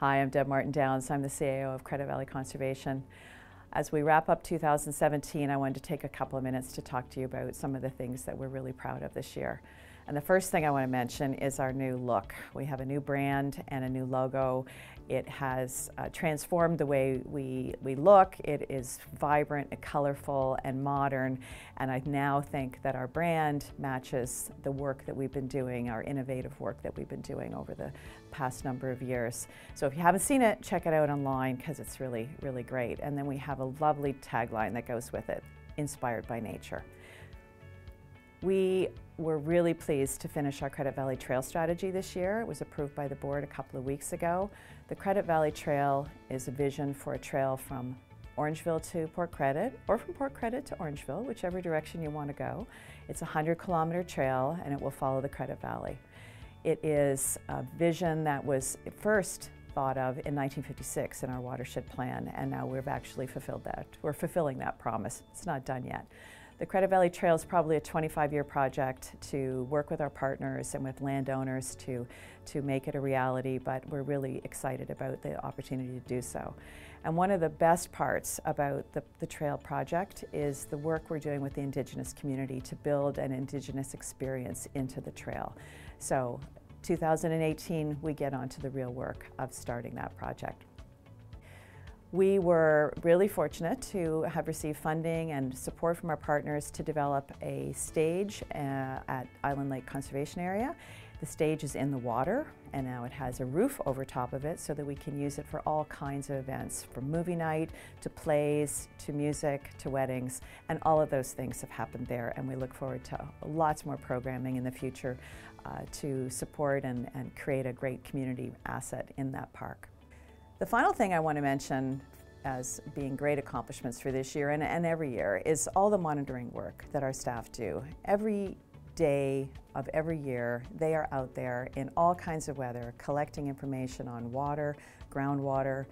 Hi, I'm Deb Martin Downs. I'm the CAO of Credit Valley Conservation. As we wrap up 2017, I wanted to take a couple of minutes to talk to you about some of the things that we're really proud of this year. And the first thing I want to mention is our new look. We have a new brand and a new logo. It has uh, transformed the way we, we look. It is vibrant, and colorful, and modern. And I now think that our brand matches the work that we've been doing, our innovative work that we've been doing over the past number of years. So if you haven't seen it, check it out online because it's really, really great. And then we have a lovely tagline that goes with it, inspired by nature. We were really pleased to finish our Credit Valley Trail strategy this year. It was approved by the board a couple of weeks ago. The Credit Valley Trail is a vision for a trail from Orangeville to Port Credit or from Port Credit to Orangeville, whichever direction you want to go. It's a 100 kilometer trail and it will follow the Credit Valley. It is a vision that was first thought of in 1956 in our watershed plan and now we've actually fulfilled that. We're fulfilling that promise. It's not done yet. The Credit Valley Trail is probably a 25-year project to work with our partners and with landowners to, to make it a reality, but we're really excited about the opportunity to do so. And one of the best parts about the, the trail project is the work we're doing with the Indigenous community to build an Indigenous experience into the trail. So 2018, we get on to the real work of starting that project. We were really fortunate to have received funding and support from our partners to develop a stage uh, at Island Lake Conservation Area. The stage is in the water and now it has a roof over top of it so that we can use it for all kinds of events, from movie night to plays to music to weddings and all of those things have happened there and we look forward to lots more programming in the future uh, to support and, and create a great community asset in that park. The final thing I want to mention as being great accomplishments for this year and, and every year is all the monitoring work that our staff do. Every day of every year, they are out there in all kinds of weather collecting information on water, groundwater,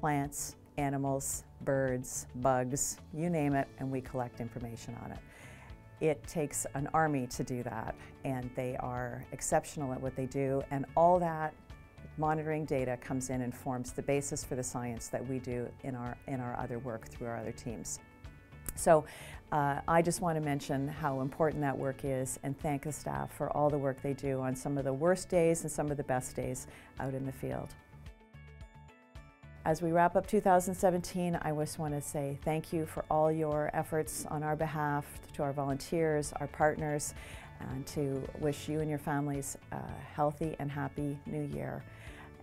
plants, animals, birds, bugs, you name it, and we collect information on it. It takes an army to do that, and they are exceptional at what they do, and all that monitoring data comes in and forms the basis for the science that we do in our, in our other work through our other teams. So uh, I just want to mention how important that work is and thank the staff for all the work they do on some of the worst days and some of the best days out in the field. As we wrap up 2017, I just want to say thank you for all your efforts on our behalf, to our volunteers, our partners, and to wish you and your families a healthy and happy new year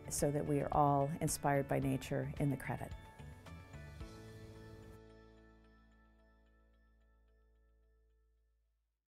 so that we are all inspired by nature in the credit.